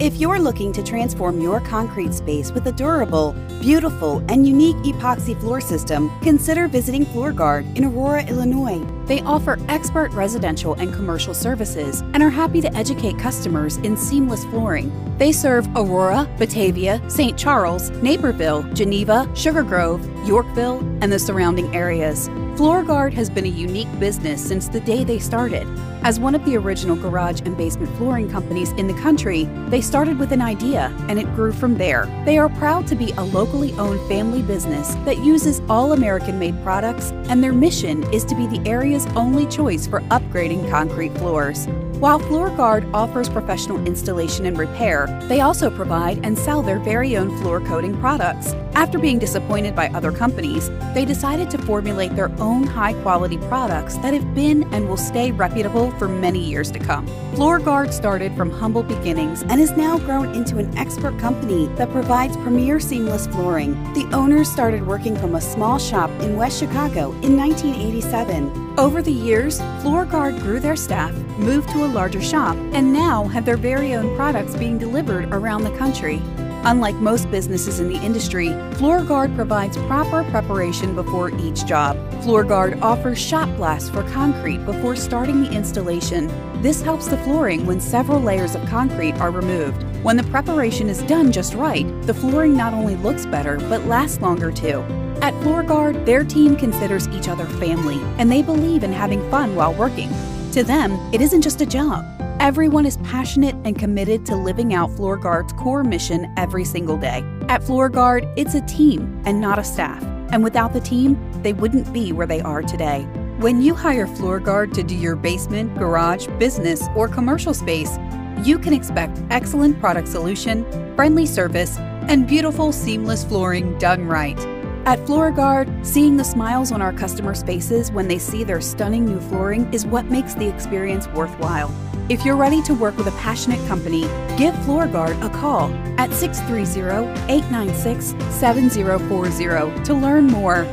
If you're looking to transform your concrete space with a durable, beautiful, and unique epoxy floor system, consider visiting FloorGuard in Aurora, Illinois. They offer expert residential and commercial services and are happy to educate customers in seamless flooring. They serve Aurora, Batavia, St. Charles, Naperville, Geneva, Sugar Grove, Yorkville, and the surrounding areas. FloorGuard has been a unique business since the day they started. As one of the original garage and basement flooring companies in the country, they started with an idea and it grew from there. They are proud to be a locally owned family business that uses all American made products, and their mission is to be the area's only choice for upgrading concrete floors. While FloorGuard offers professional installation and repair, they also provide and sell their very own floor coating products. After being disappointed by other companies, they decided to formulate their own high quality products that have been and will stay reputable for many years to come. FloorGuard started from humble beginnings and has now grown into an expert company that provides premier seamless flooring. The owners started working from a small shop in West Chicago in 1987. Over the years, FloorGuard grew their staff, moved to a larger shop, and now have their very own products being delivered around the country. Unlike most businesses in the industry, FloorGuard provides proper preparation before each job. FloorGuard offers shot blasts for concrete before starting the installation. This helps the flooring when several layers of concrete are removed. When the preparation is done just right, the flooring not only looks better, but lasts longer too. At FloorGuard, their team considers each other family, and they believe in having fun while working. To them, it isn't just a job. Everyone is passionate and committed to living out FloorGuard's core mission every single day. At FloorGuard, it's a team and not a staff. And without the team, they wouldn't be where they are today. When you hire FloorGuard to do your basement, garage, business, or commercial space, you can expect excellent product solution, friendly service, and beautiful seamless flooring done right. At FloorGuard, seeing the smiles on our customers' faces when they see their stunning new flooring is what makes the experience worthwhile. If you're ready to work with a passionate company, give FloorGuard a call at 630 896 7040 to learn more.